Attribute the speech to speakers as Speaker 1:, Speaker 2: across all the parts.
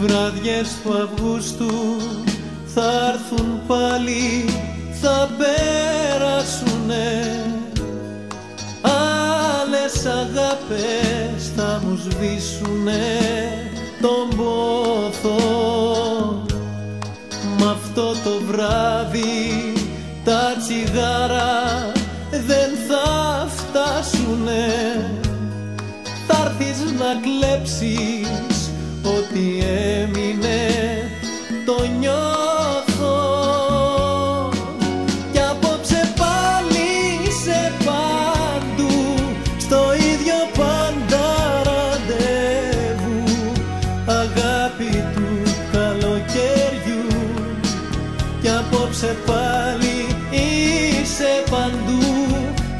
Speaker 1: Βραδιές του Αυγούστου θα έρθουν πάλι, θα πέρασουνε. Άλλες αγάπες θα μου σβήσουνε τον πόθο. Μ' αυτό το βράδυ τα τσιγάρα δεν θα φτάσουνε. Θα έρθεις να κλέψεις ό,τι απόψε πάλι είσαι παντού.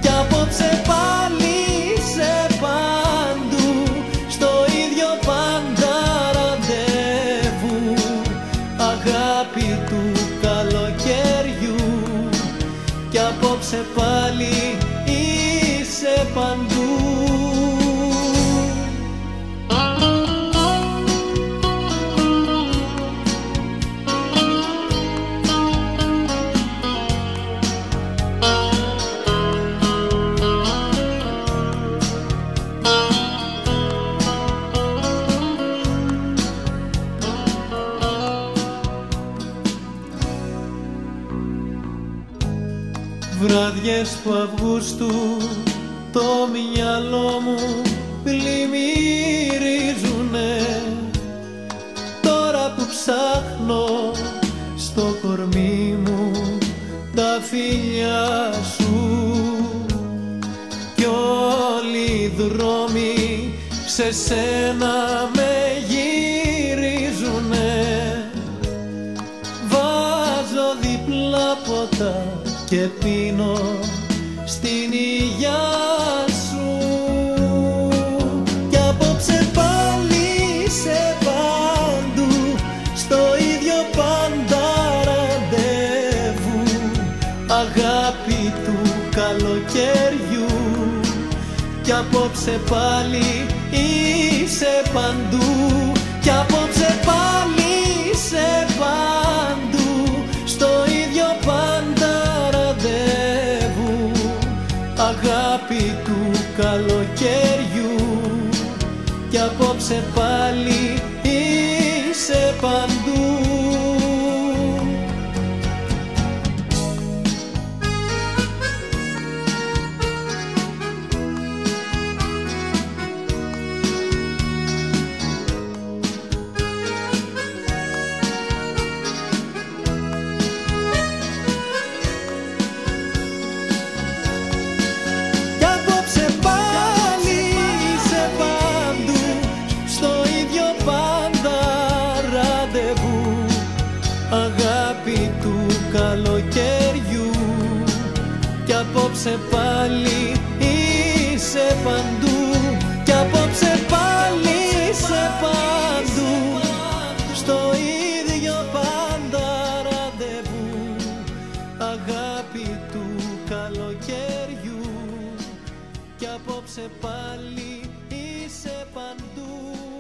Speaker 1: Κι απόψε πάλι είσαι παντού. Στο ίδιο πάντα ραντεβού. Αγάπη του καλοκαιριού. Κι απόψε πάλι είσαι παντού Βραδιές του Αυγούστου το μυαλό μου πλημμυρίζουνε. Τώρα που ψάχνω στο κορμί μου τα φιλιά σου κι όλοι οι δρόμοι σε σένα με γυρίζουνε. Βάζω διπλά ποτά και πίνω στην υγειά σου. Κι απόψε πάλι σε παντού στο ίδιο πάντα ραντεβού. Αγάπη του καλοκαιριού κι απόψε πάλι είσαι παντού. Κι απόψε πάλι είσαι απόψε πάλι είσαι παντού ραντεβού Αγάπη του καλοκαιριού. Κι απόψε πάλι είσαι παντού Κι απόψε πάλι είσαι παντού. Στο ίδιο πάντα ραντεβού Αγάπη του καλοκαιριού. Κι απόψε πάλι είσαι παντού